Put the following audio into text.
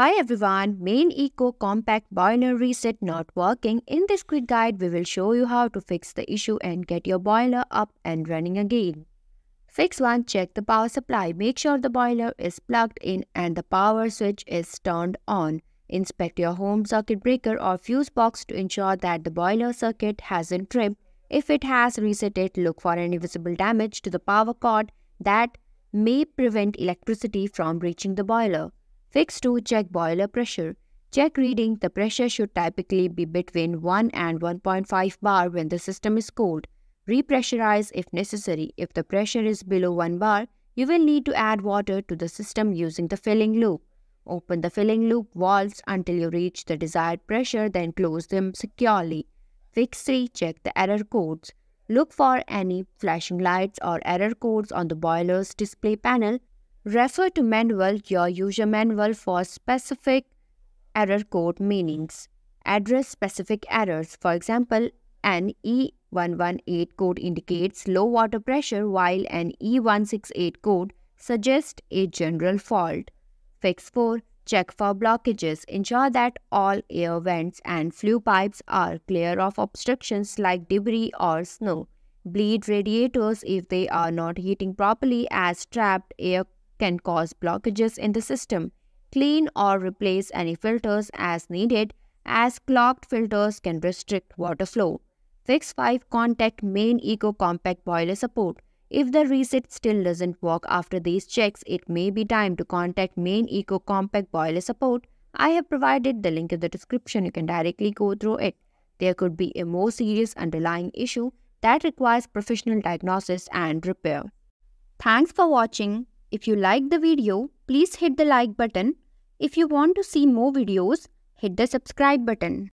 Hi everyone, main eco compact boiler reset not working. In this quick guide, we will show you how to fix the issue and get your boiler up and running again. Fix 1. Check the power supply. Make sure the boiler is plugged in and the power switch is turned on. Inspect your home circuit breaker or fuse box to ensure that the boiler circuit hasn't tripped. If it has, reset it. Look for any visible damage to the power cord that may prevent electricity from reaching the boiler. Fix 2. Check boiler pressure. Check reading. The pressure should typically be between 1 and 1.5 bar when the system is cold. Repressurize if necessary. If the pressure is below 1 bar, you will need to add water to the system using the filling loop. Open the filling loop valves until you reach the desired pressure, then close them securely. Fix 3. Check the error codes. Look for any flashing lights or error codes on the boiler's display panel Refer to manual your user manual for specific error code meanings. Address specific errors. For example, an E118 code indicates low water pressure while an E168 code suggests a general fault. Fix 4. Check for blockages. Ensure that all air vents and flue pipes are clear of obstructions like debris or snow. Bleed radiators if they are not heating properly as trapped air can cause blockages in the system. Clean or replace any filters as needed as clogged filters can restrict water flow. Fix 5 Contact main Eco Compact boiler support. If the reset still doesn't work after these checks, it may be time to contact main Eco Compact boiler support. I have provided the link in the description. You can directly go through it. There could be a more serious underlying issue that requires professional diagnosis and repair. Thanks for watching. If you like the video, please hit the like button. If you want to see more videos, hit the subscribe button.